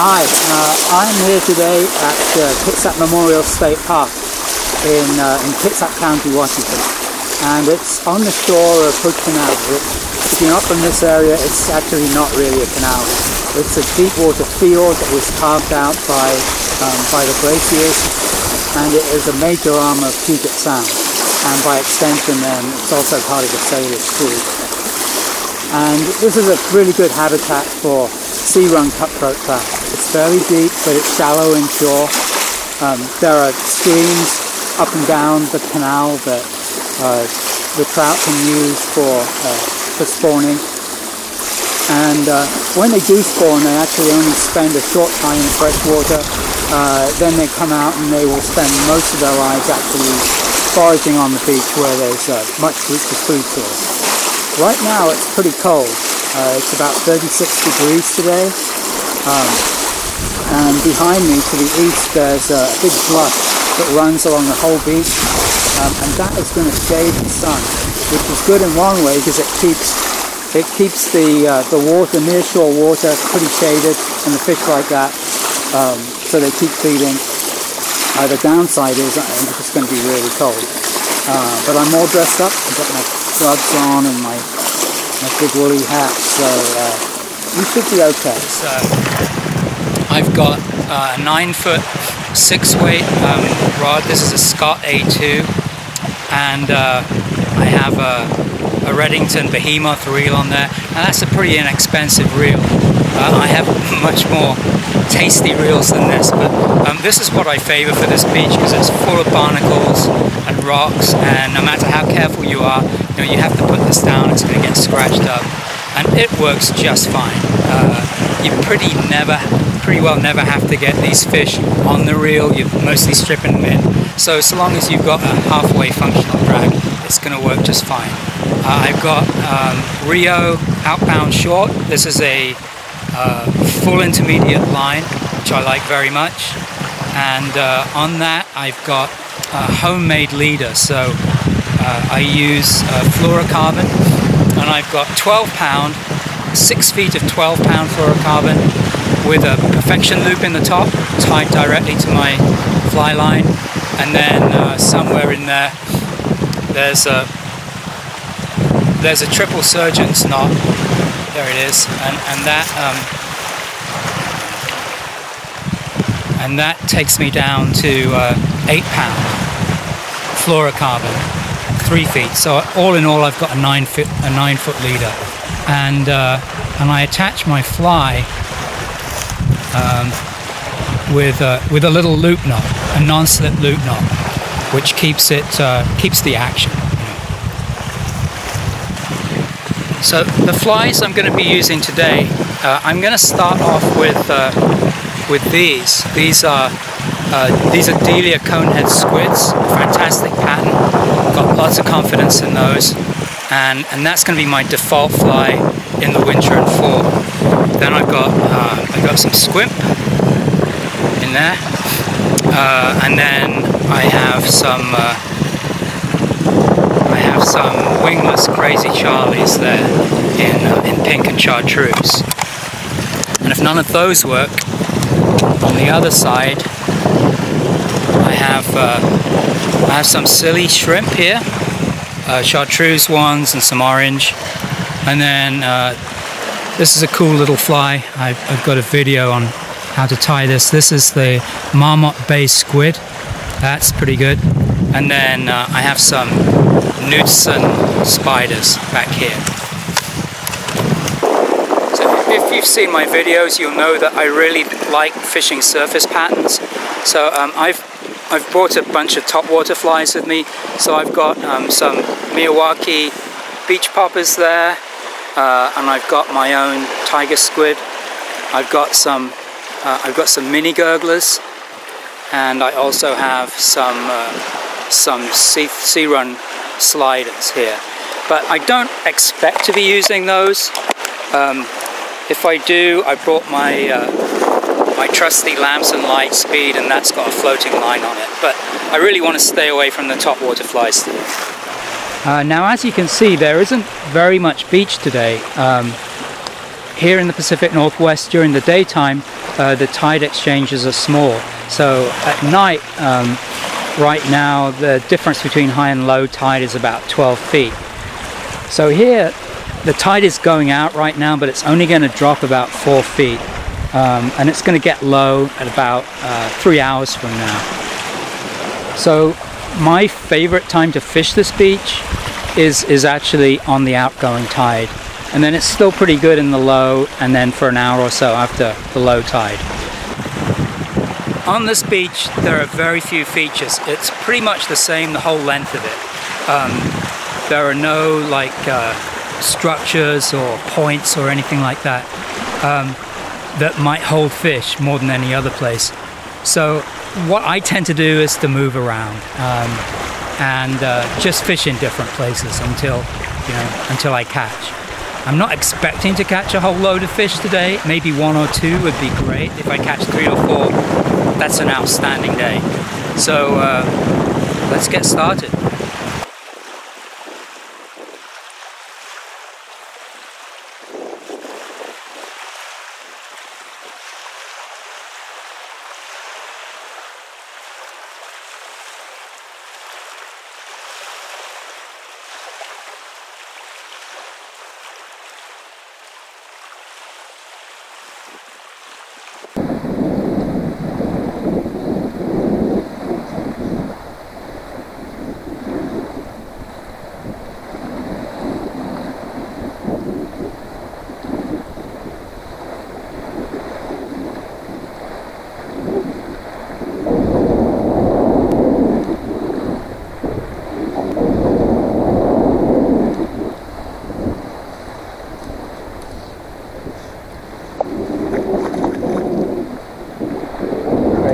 Hi, uh, I'm here today at uh, Kitsap Memorial State Park in, uh, in Kitsap County, Washington. And it's on the shore of Hood Canal, which, if you're not from this area, it's actually not really a canal. It's a deep water fjord that was carved out by, um, by the glaciers, and it is a major arm of Puget Sound. And by extension, then, it's also part of the Salish Sea. And this is a really good habitat for sea-run cutthroat trout. It's fairly deep, but it's shallow inshore. Um, there are streams up and down the canal that uh, the trout can use for, uh, for spawning. And uh, when they do spawn, they actually only spend a short time in fresh water. Uh, then they come out and they will spend most of their lives actually foraging on the beach where there's uh, much richer food source. Right now it's pretty cold. Uh, it's about 36 degrees today. Um, and behind me to the east there's a big bluff that runs along the whole beach. Um, and that is going to shade the sun, which is good in one way because it keeps it keeps the uh, the water, nearshore water, pretty shaded, and the fish like that, um, so they keep feeding. Uh, the downside is uh, it's going to be really cold. Uh, but I'm all dressed up. I've got my gloves on and my my big woolly hat, so uh, you should be okay. So I've got a nine foot six weight um, rod. This is a Scott A2, and uh, I have a, a Redington Behemoth reel on there, and that's a pretty inexpensive reel. Uh, I have much more tasty reels than this, but um, this is what I favor for this beach because it's full of barnacles and rocks, and no matter how careful you are, you know you have to put this down. It's going to get scratched up, and it works just fine. Uh, you pretty never, pretty well never have to get these fish on the reel. You're mostly stripping them in. So so long as you've got a halfway functional drag, it's going to work just fine. Uh, I've got um, Rio outbound short. This is a uh, full intermediate line, which I like very much. And uh, on that, I've got a homemade leader. So uh, I use uh, fluorocarbon, and I've got 12 pound, six feet of 12 pound fluorocarbon with a perfection loop in the top, tied directly to my fly line. And then uh, somewhere in there, there's a there's a triple surgeon's knot there it is. And, and that um, and that takes me down to uh, eight pound fluorocarbon three feet. So all in all I've got a nine foot a nine foot leader. And uh, and I attach my fly um, with uh, with a little loop knot a non-slip loop knot which keeps it uh, keeps the action So the flies I'm going to be using today, uh, I'm going to start off with uh, with these. These are uh, these are Delia conehead squids, fantastic pattern. Got lots of confidence in those, and and that's going to be my default fly in the winter and fall. Then I've got uh, I've got some squimp in there, uh, and then I have some uh, have some wingless crazy charlies there in, uh, in pink and chartreuse. And if none of those work, on the other side I have uh, I have some silly shrimp here, uh, chartreuse ones and some orange. And then uh, this is a cool little fly. I've, I've got a video on how to tie this. This is the Marmot Bay squid. That's pretty good. And then uh, I have some Knudsen spiders back here. So if you've seen my videos, you'll know that I really like fishing surface patterns. So um, I've I've brought a bunch of topwater flies with me. So I've got um, some Miyawaki beach poppers there, uh, and I've got my own tiger squid. I've got some uh, I've got some mini gurglers, and I also have some uh, some sea, sea run sliders here. But I don't expect to be using those. Um, if I do, I brought my uh, my trusty Lamson Litespeed and that's got a floating line on it. But I really want to stay away from the top water flies today. Uh, now as you can see there isn't very much beach today. Um, here in the Pacific Northwest during the daytime, uh, the tide exchanges are small. So at night, um, right now, the difference between high and low tide is about 12 feet. So here, the tide is going out right now, but it's only going to drop about four feet. Um, and it's going to get low at about uh, three hours from now. So my favorite time to fish this beach is, is actually on the outgoing tide. And then it's still pretty good in the low, and then for an hour or so after the low tide. On this beach, there are very few features. It's pretty much the same the whole length of it. Um, there are no like uh, structures or points or anything like that um, that might hold fish more than any other place. So what I tend to do is to move around um, and uh, just fish in different places until you know until I catch. I'm not expecting to catch a whole load of fish today. Maybe one or two would be great. If I catch three or four, that's an outstanding day. So uh, let's get started.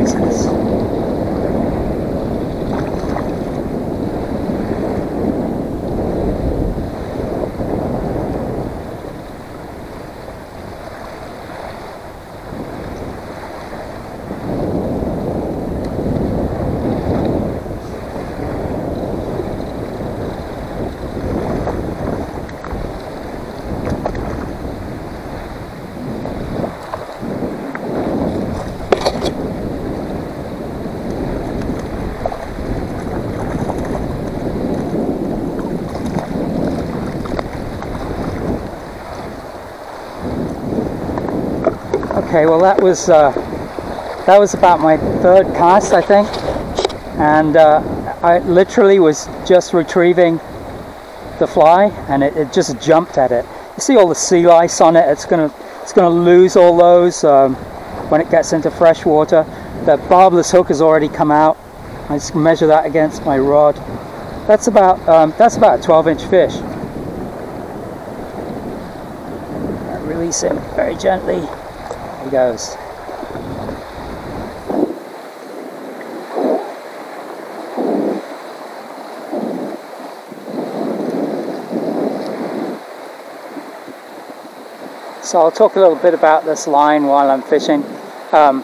相信 Okay, well that was uh, that was about my third cast, I think, and uh, I literally was just retrieving the fly, and it, it, just jumped at it. You see all the sea lice on it. It's gonna it's gonna lose all those um, when it gets into fresh water. The barbless hook has already come out. I just measure that against my rod. That's about um, that's about a 12-inch fish. Release him very gently he goes. So I'll talk a little bit about this line while I'm fishing. Um,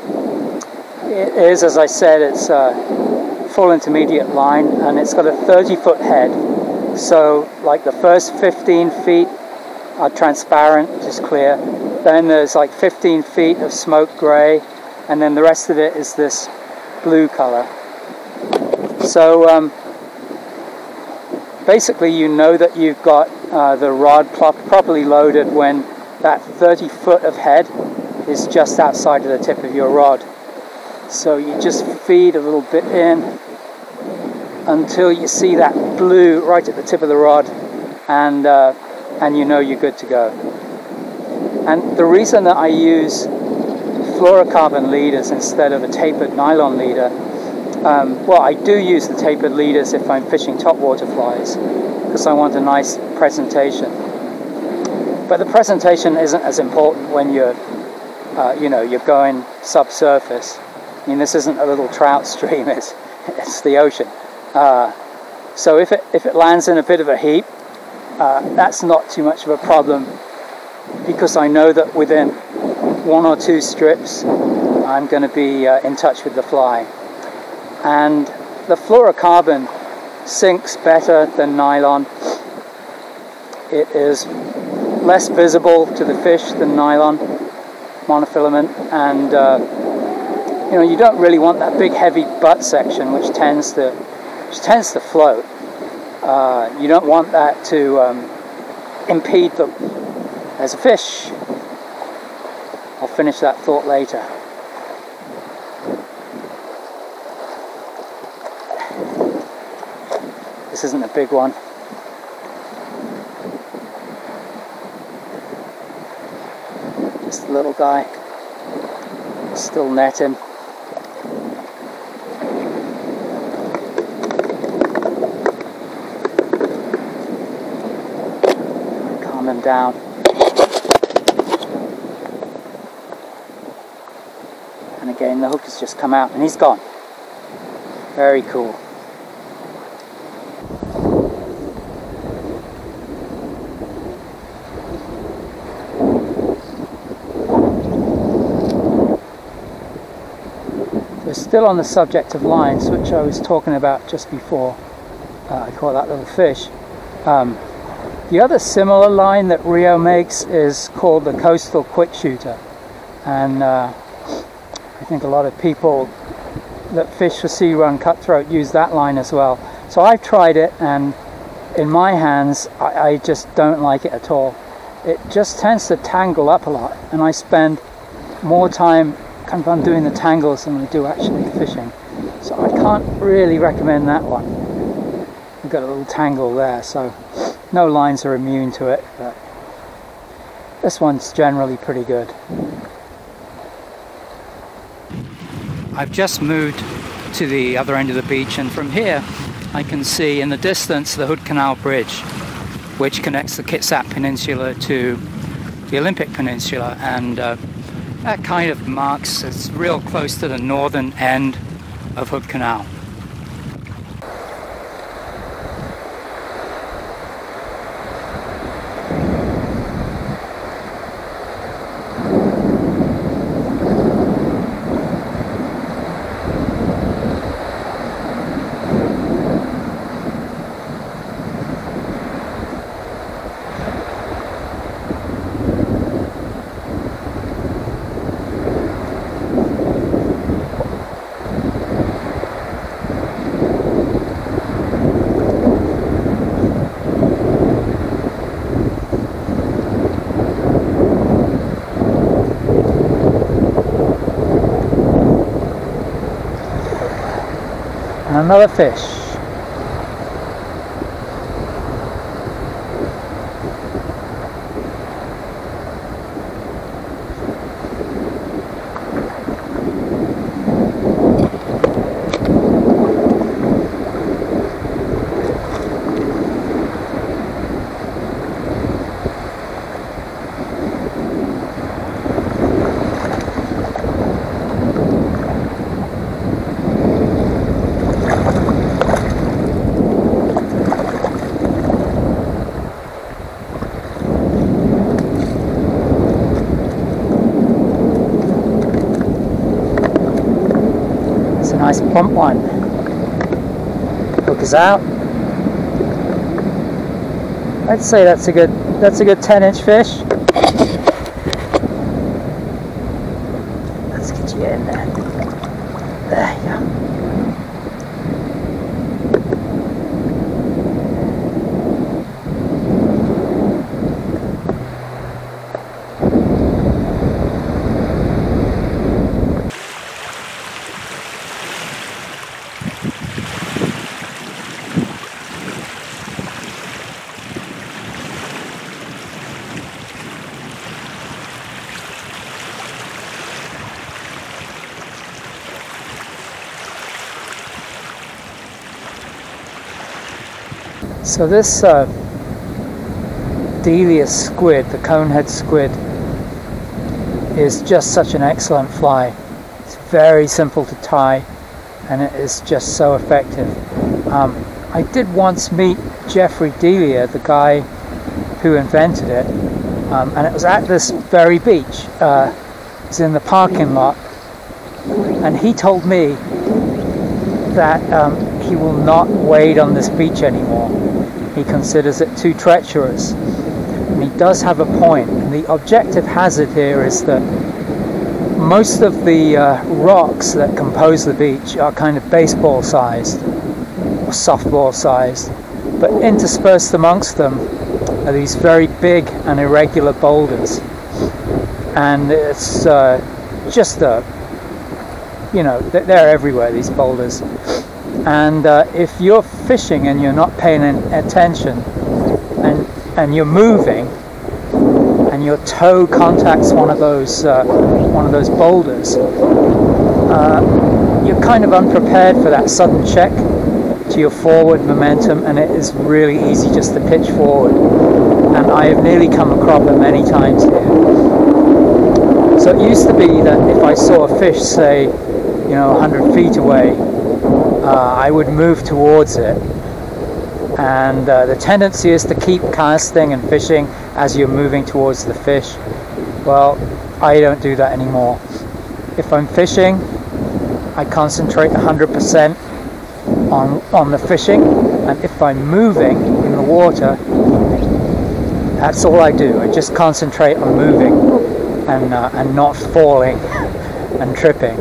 it is, as I said, it's a full intermediate line and it's got a 30 foot head. So like the first 15 feet are transparent, just clear. Then there's like 15 feet of smoke grey, and then the rest of it is this blue colour. So um, basically, you know that you've got uh, the rod properly loaded when that 30 foot of head is just outside of the tip of your rod. So you just feed a little bit in until you see that blue right at the tip of the rod, and uh, and you know you're good to go. And the reason that I use fluorocarbon leaders instead of a tapered nylon leader, um, well, I do use the tapered leaders if I'm fishing topwater flies because I want a nice presentation. But the presentation isn't as important when you're, uh, you know, you're going subsurface. I mean, this isn't a little trout stream; it's it's the ocean. Uh, so if it if it lands in a bit of a heap, uh, that's not too much of a problem because I know that within one or two strips I'm going to be uh, in touch with the fly. And the fluorocarbon sinks better than nylon. It is less visible to the fish than nylon monofilament and uh, you know you don't really want that big heavy butt section which tends to which tends to float uh, you don't want that to um, impede the there's a fish. I'll finish that thought later. This isn't a big one. Just a little guy. Still netting. Calm him down and again the hook has just come out and he's gone very cool We're still on the subject of lines, which I was talking about just before. Uh, I caught that little fish. Um, the other similar line that Rio makes is called the Coastal Quick Shooter, and uh, I think a lot of people that fish for sea run cutthroat use that line as well. So I've tried it, and in my hands, I, I just don't like it at all. It just tends to tangle up a lot, and I spend more time kind of undoing the tangles than I do actually fishing. So I can't really recommend that one. We've got a little tangle there, so no lines are immune to it, but this one's generally pretty good. I've just moved to the other end of the beach, and from here I can see in the distance the Hood Canal Bridge, which connects the Kitsap Peninsula to the Olympic Peninsula, and uh, that kind of marks it's real close to the northern end of Hood Canal. Another fish. Plump one. Hook is out. I'd say that's a good that's a good 10 inch fish. So this uh, Delia squid, the conehead squid, is just such an excellent fly. It's very simple to tie and it is just so effective. Um, I did once meet Jeffrey Delia, the guy who invented it, um, and it was at this very beach. Uh, it was in the parking lot, and he told me that um, he will not wade on this beach anymore. He considers it too treacherous. and he does have a point. And the objective hazard here is that most of the uh, rocks that compose the beach are kind of baseball sized or softball sized, but interspersed amongst them are these very big and irregular boulders. And it's uh, just a, you know, they're everywhere, these boulders. And uh, if you're fishing and you're not paying attention and, and you're moving, and your toe contacts one of those uh, one of those boulders, uh, you're kind of unprepared for that sudden check to your forward momentum, and it is really easy just to pitch forward. And I have nearly come across it many times here. So it used to be that if I saw a fish, say, you know, 100 feet away, uh, I would move towards it and uh, the tendency is to keep casting and fishing as you're moving towards the fish. Well, I don't do that anymore. If I'm fishing, I concentrate 100% on, on the fishing, and if I'm moving in the water, that's all I do. I just concentrate on moving and, uh, and not falling and tripping.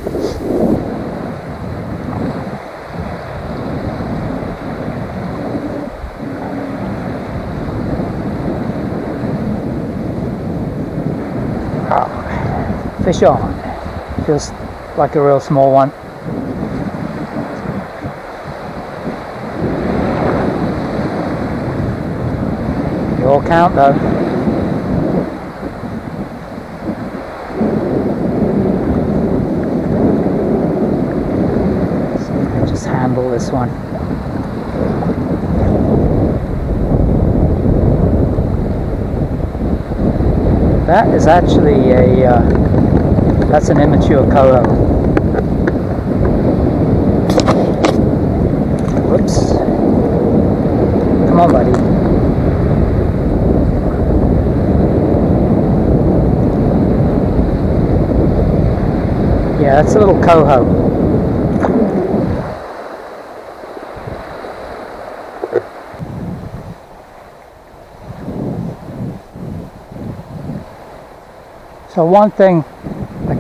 Fish on. Feels like a real small one. They all count though. Just handle this one. That is actually a uh, that's an immature coho. Whoops. Come on, buddy. Yeah, that's a little coho. So one thing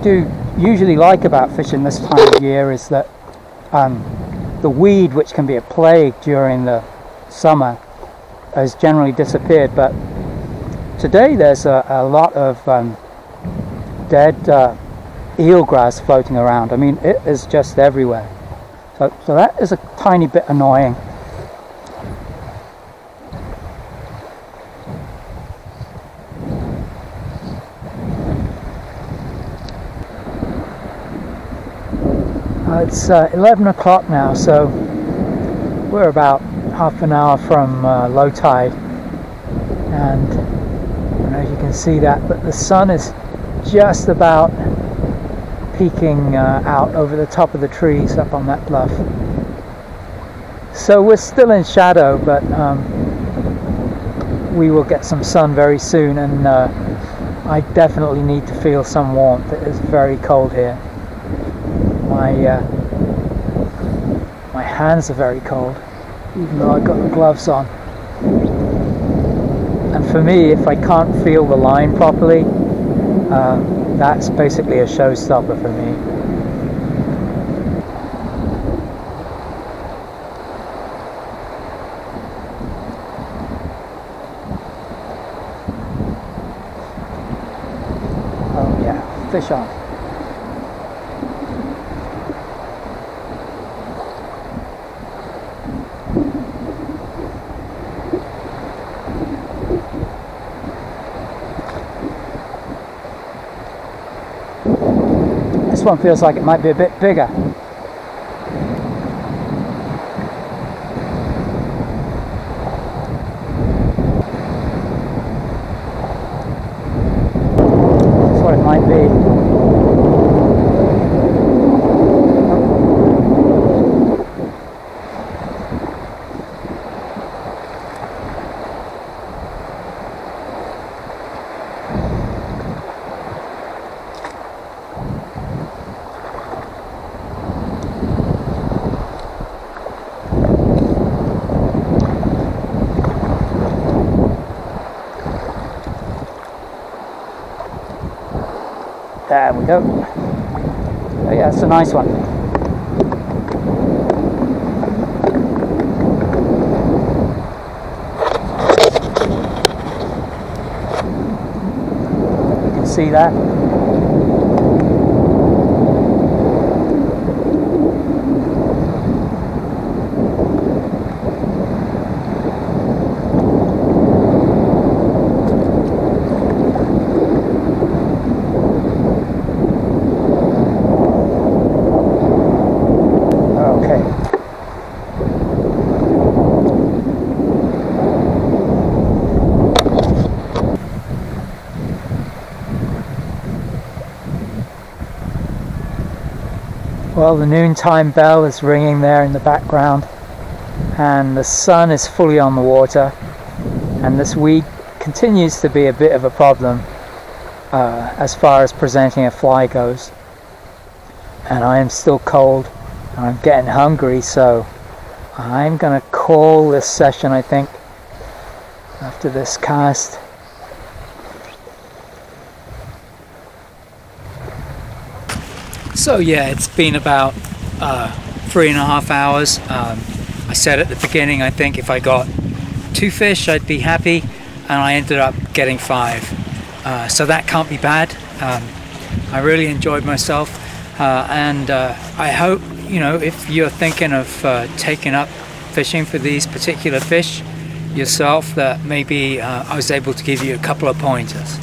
do usually like about fishing this time of year is that um, the weed, which can be a plague during the summer, has generally disappeared. But today there's a, a lot of um, dead uh, eelgrass floating around. I mean, it is just everywhere. So, so that is a tiny bit annoying. It's uh, 11 o'clock now, so we're about half an hour from uh, low tide, and I don't know if you can see that, but the sun is just about peeking uh, out over the top of the trees up on that bluff. So we're still in shadow, but um, we will get some sun very soon, and uh, I definitely need to feel some warmth. It is very cold here. My uh, my hands are very cold, even though I've got the gloves on. And for me, if I can't feel the line properly, uh, that's basically a showstopper for me. Oh yeah, fish on. This one feels like it might be a bit bigger. Go. Oh, yeah, it's a nice one. You can see that. Okay. Well, the noontime bell is ringing there in the background, and the sun is fully on the water, and this weed continues to be a bit of a problem uh, as far as presenting a fly goes. And I am still cold, and I'm getting hungry, so I'm gonna call this session, I think, after this cast. So yeah, it's been about uh, three and a half hours. Um, I said at the beginning, I think if I got two fish, I'd be happy, and I ended up getting five. Uh, so that can't be bad. Um, I really enjoyed myself, uh, and uh, I hope you know if you're thinking of uh, taking up fishing for these particular fish yourself, that maybe uh, I was able to give you a couple of pointers.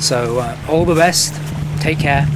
So all the best. Take care.